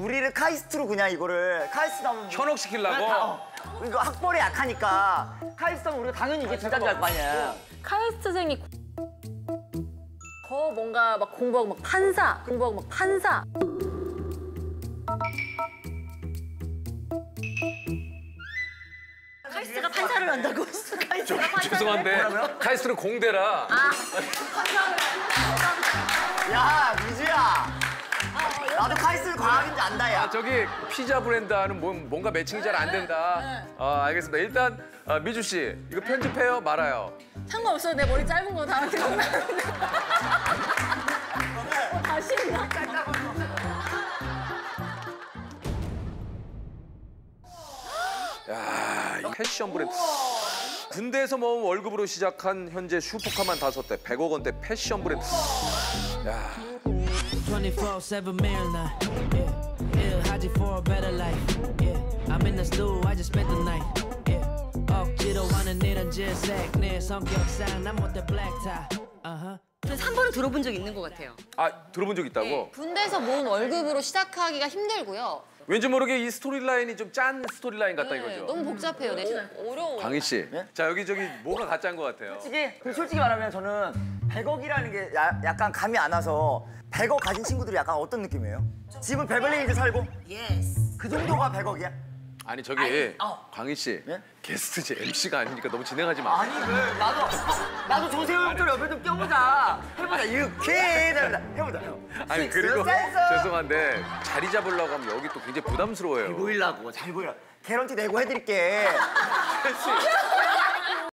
우리를 카이스트로 그냥 이거를 카이스트 하면 현혹시키려고? 그냥 다, 어. 이거 학벌에 약하니까 카이스트 하면 우리가 당연히 이게 두 단지 할거 아니야. 카이스트생이 더 뭔가 막 공부하고 막 판사, 공부하고 막 판사. 카이스트가 판사를 한다고? 카이스트가 판사를 죄송한데 카이스트는 공대라. 야 미주야. 나도 카이스트 과학인지 안다 야. 아, 저기 피자 브랜드와는 뭔- 뭔가 매칭이 잘 안 된다. 아, 알겠습니다. 일단 아, 미주 씨 이거 편집해요 말아요. 상관없어. 내 머리 짧은 거 다한테 혼나는데. 어, 다시 했나? 야, 이 패션 브랜드. 군대에서 모은 월급으로 시작한 현재 슈퍼카만 다섯 대, 100억 원대 패션 브랜드. 야, 24-7 meal now. Yeah, yeah, 하지 for a better life. Yeah, I'm in the stool, I just spent the night. Yeah, 억지로 하는 일은 질색. 내 성격상 난 못해 black tie. Uh-huh. 그래서 한 번은 들어본 적 있는 것 같아요. 아 들어본 적 있다고? 군대에서 모은 월급으로 시작하기가 힘들고요. 왠지 모르게 이 스토리라인이 좀 짠 스토리라인 같다 네, 이거죠. 너무 복잡해요. 네. 어려워. 광희 씨, 예? 자 여기 저기 뭐가 가짜인 것 같아요. 솔직히, 그 솔직히 말하면 저는 100억이라는 게 야- 약간 감이 안 와서 100억 가진 친구들이 약간 어떤 느낌이에요? 지금 베벌리 힐즈 살고 yes. 그 정도가 100억이야? 아니 저기 어. 광희 씨, 예? 게스트지 MC가 아니니까 너무 진행하지 마. 아니 왜 나도 나도 조세호 형들 옆에 좀 껴보자 해보자 이렇게 해보자 해보자 아니 그리고. 죄송한데 자리 잡으려고 하면 여기 또 굉장히 부담스러워요. 잘 보이려고 잘 보이려 개런티 nego 해드릴게